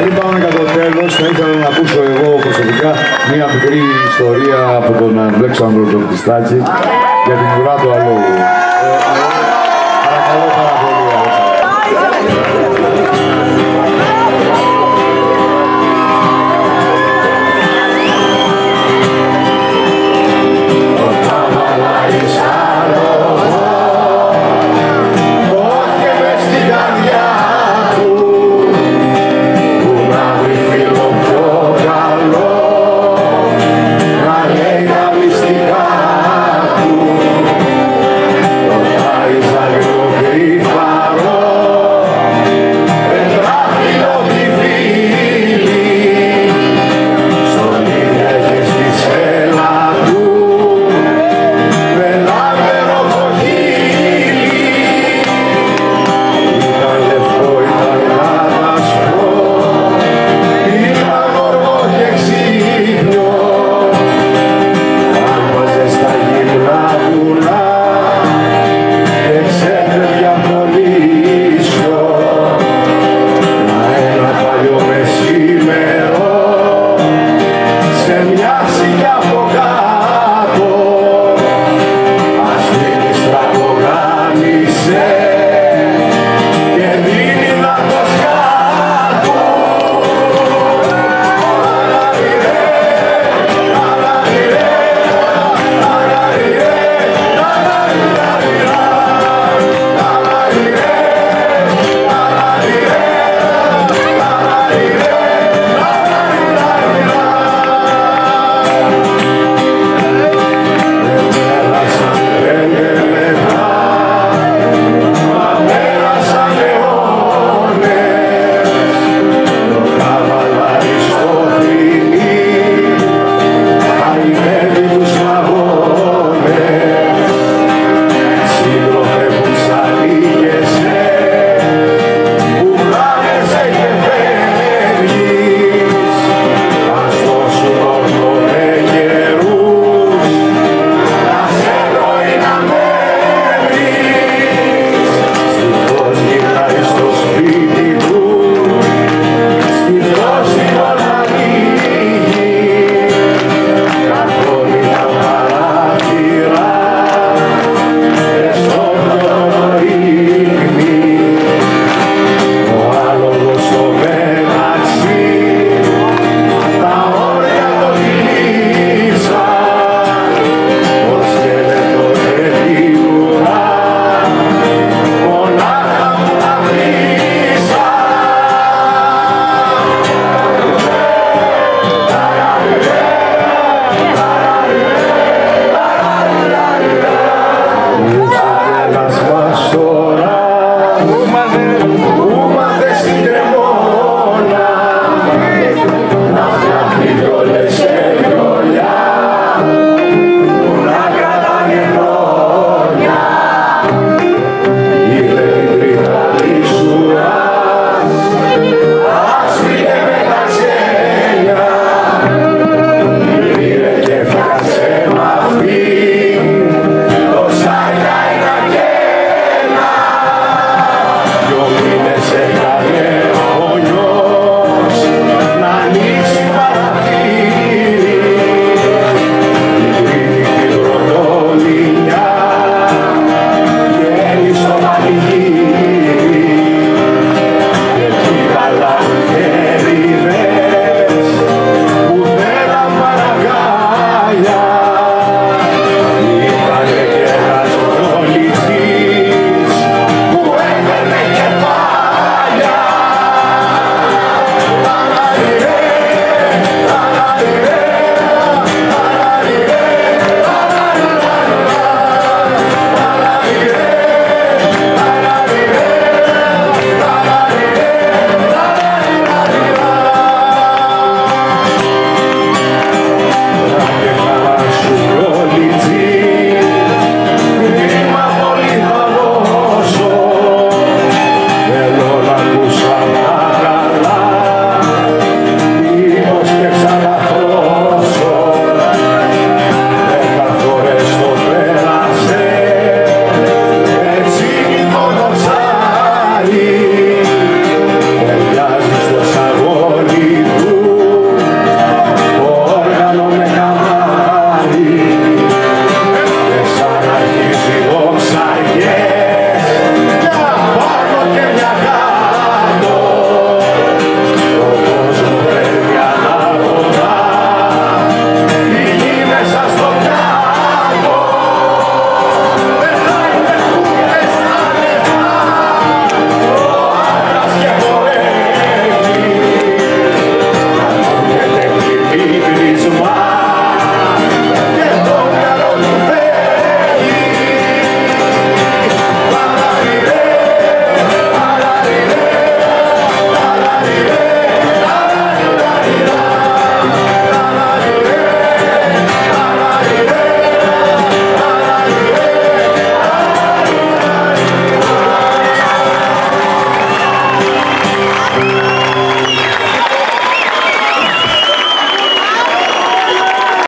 Πριν πάμε για το τέλος, θα ήθελα να ακούσω εγώ προσωπικά μία μικρή ιστορία από τον Αλέξανδρο τον Πιστάκη για την ουρά του αλόγου.